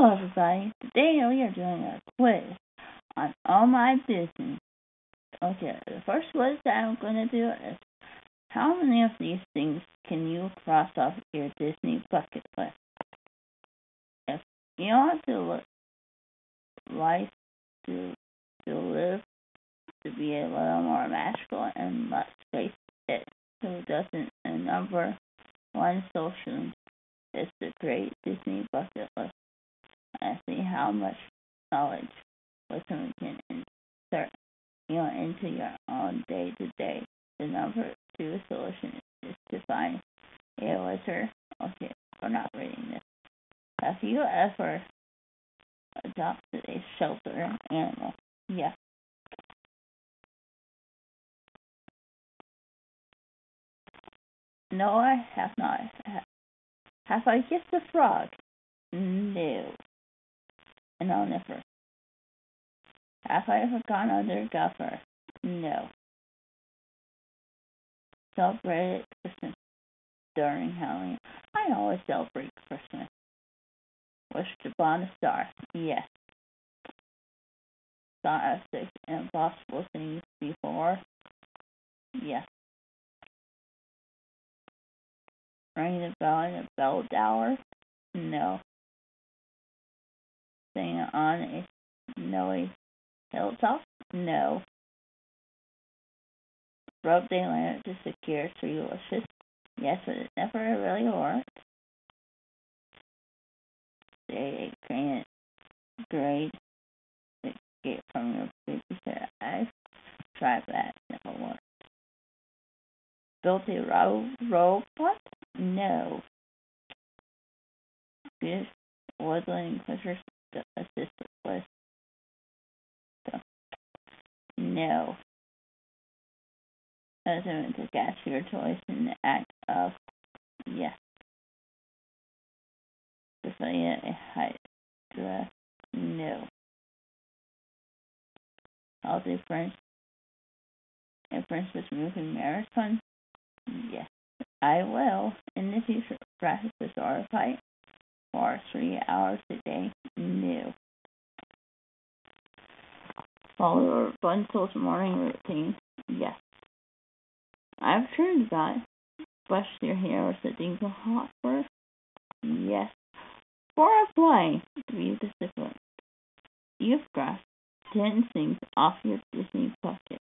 Hello, everybody. Today we are doing a quiz on all my Disney. Okay, the first quiz that I'm going to do is how many of these things can you cross off your Disney bucket list? If you want to life to to live to be a little more magical and let's face it, who doesn't? And number one solution is the Great Disney Bucket List and see how much knowledge wisdom can insert you know, into your own day to day. The number two solution is to find a wizard. Okay, we're not reading this. Have you ever adopted a shelter animal? Yes. No, I have not. Have I kissed a frog? No. Never. Have I ever gone undercover? No. Celebrated Christmas during Halloween. I always celebrate Christmas. Wish to bond a star. Yes. Saw a six impossible things before. Yes. Ring the bell in a bell tower? No. On a snowy hilltop? No. Rub a lamp to secure three wishes? Yes, but it never really worked. Grade to get from your babysitter. I've tried that, never worked. Built a ro- robot? No. This woodland clippers assist with the no. Doesn't to catch your choice in the act of yes. Display a height dress no. Healthy French a French with moving marathon? Yes. I will in the future practice this fight for three hours a day. No. Follow your Bunsel's morning routine. Yes. I've heard that. Brush your hair with a dinglehopper first. Yes. For applying to be disciplined. You've grasped ten things off your Disney bucket